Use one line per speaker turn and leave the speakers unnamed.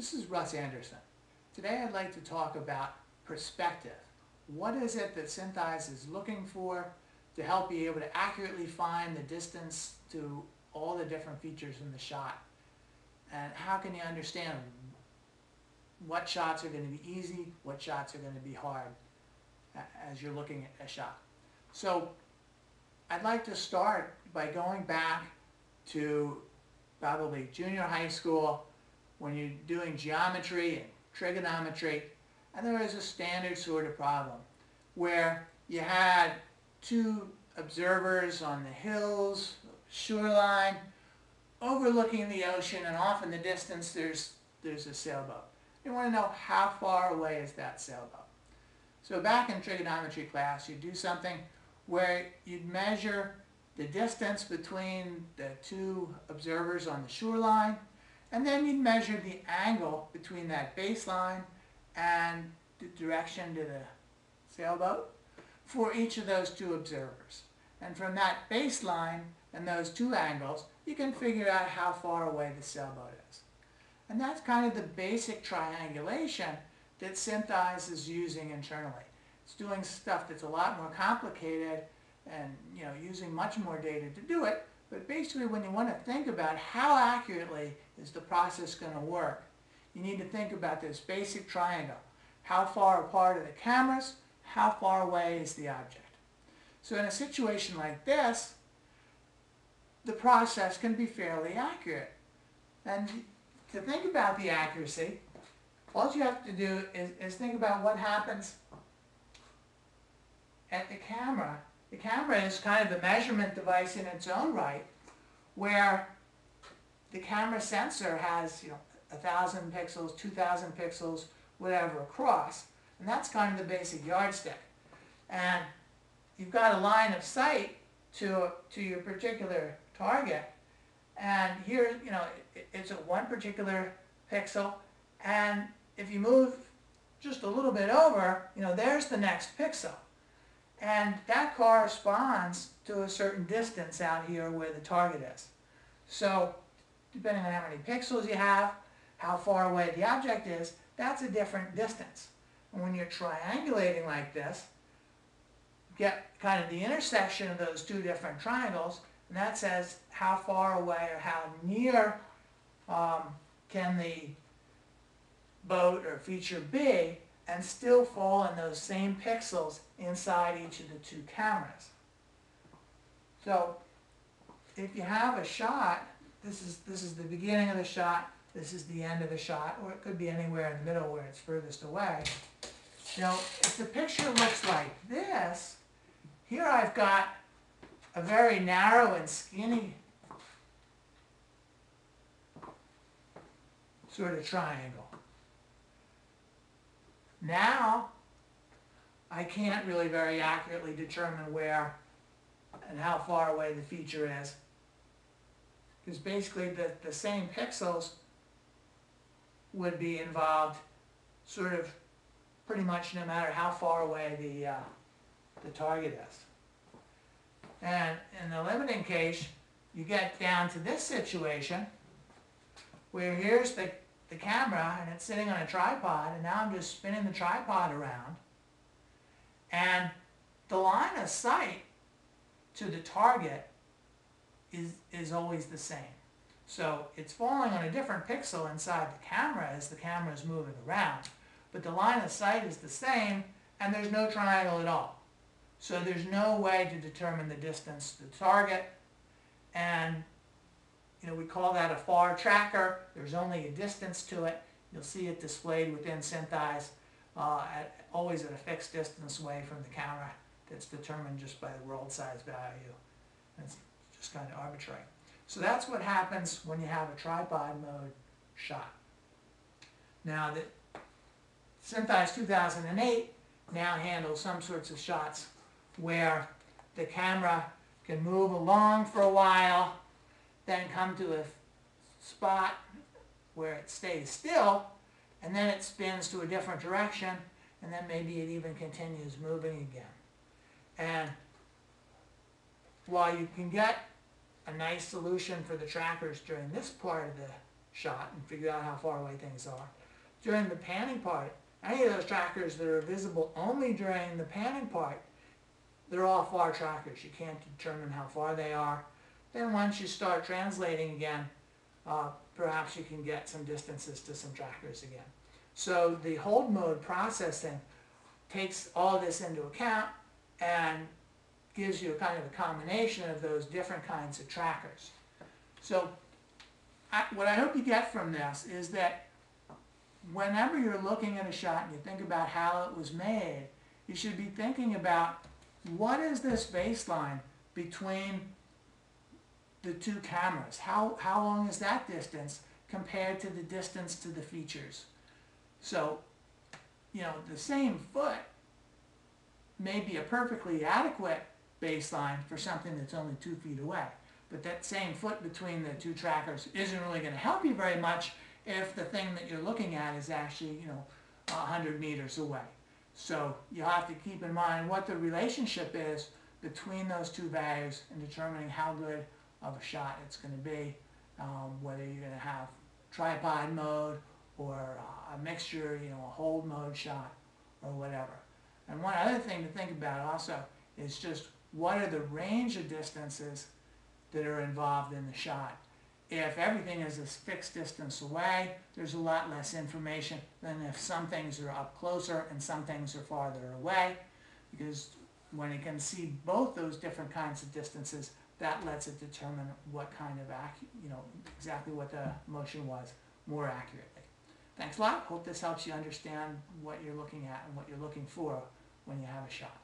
This is Russ Andersson. Today I'd like to talk about perspective. What is it that SynthEyes is looking for to help be able to accurately find the distance to all the different features in the shot? And how can you understand what shots are going to be easy, what shots are going to be hard as you're looking at a shot? So I'd like to start by going back to probably junior high school when you're doing geometry and trigonometry, and there was a standard sort of problem where you had two observers on the hills, shoreline, overlooking the ocean, and off in the distance there's there's a sailboat. You want to know how far away is that sailboat. So back in trigonometry class, you do something where you'd measure the distance between the two observers on the shoreline, and then you'd measure the angle between that baseline and the direction to the sailboat for each of those two observers. And from that baseline and those two angles, you can figure out how far away the sailboat is. And that's kind of the basic triangulation that SynthEyes is using internally. It's doing stuff that's a lot more complicated and you know using much more data to do it. But basically when you want to think about how accurately is the process going to work, you need to think about this basic triangle. How far apart are the cameras? How far away is the object? So in a situation like this, the process can be fairly accurate. And to think about the accuracy, all you have to do is, is think about what happens at the camera. The camera is kind of a measurement device in its own right, where the camera sensor has, you know, a thousand pixels, two thousand pixels, whatever across, and that's kind of the basic yardstick. And you've got a line of sight to to your particular target, and here, you know, it, it's one particular pixel, and if you move just a little bit over, you know, there's the next pixel. And that corresponds to a certain distance out here where the target is. So, depending on how many pixels you have, how far away the object is, that's a different distance. And when you're triangulating like this, get kind of the intersection of those two different triangles, and that says how far away or how near um, can the boat or feature be and still fall in those same pixels inside each of the two cameras. So if you have a shot, this is, this is the beginning of the shot, this is the end of the shot, or it could be anywhere in the middle where it's furthest away. Know, if the picture looks like this, here I've got a very narrow and skinny sort of triangle. Now, I can't really very accurately determine where and how far away the feature is. Because basically the, the same pixels would be involved sort of pretty much no matter how far away the, uh, the target is. And in the limiting case, you get down to this situation where here's the, the camera and it's sitting on a tripod and now I'm just spinning the tripod around and the line of sight to the target is, is always the same. So it's falling on a different pixel inside the camera as the camera is moving around, but the line of sight is the same and there's no triangle at all. So there's no way to determine the distance to the target and you know, we call that a far tracker. There's only a distance to it. You'll see it displayed within SynthEyes, uh, at, always at a fixed distance away from the camera that's determined just by the world size value. It's just kind of arbitrary. So that's what happens when you have a tripod mode shot. Now, the SynthEyes 2008 now handles some sorts of shots where the camera can move along for a while then come to a spot where it stays still, and then it spins to a different direction, and then maybe it even continues moving again. And while you can get a nice solution for the trackers during this part of the shot and figure out how far away things are. During the panning part, any of those trackers that are visible only during the panning part, they're all far trackers. You can't determine how far they are. Then once you start translating again, uh, perhaps you can get some distances to some trackers again. So the hold mode processing takes all this into account and gives you a kind of a combination of those different kinds of trackers. So I, what I hope you get from this is that whenever you're looking at a shot and you think about how it was made, you should be thinking about what is this baseline between the two cameras? How, how long is that distance compared to the distance to the features? So, you know, the same foot may be a perfectly adequate baseline for something that's only two feet away. But that same foot between the two trackers isn't really going to help you very much if the thing that you're looking at is actually, you know, 100 meters away. So you have to keep in mind what the relationship is between those two values in determining how good of a shot it's going to be, um, whether you're going to have tripod mode or uh, a mixture, you know, a hold mode shot or whatever. And one other thing to think about also is just what are the range of distances that are involved in the shot. If everything is a fixed distance away, there's a lot less information than if some things are up closer and some things are farther away. Because when it can see both those different kinds of distances, that lets it determine what kind of, you know, exactly what the motion was more accurately. Thanks a lot. Hope this helps you understand what you're looking at and what you're looking for when you have a shot.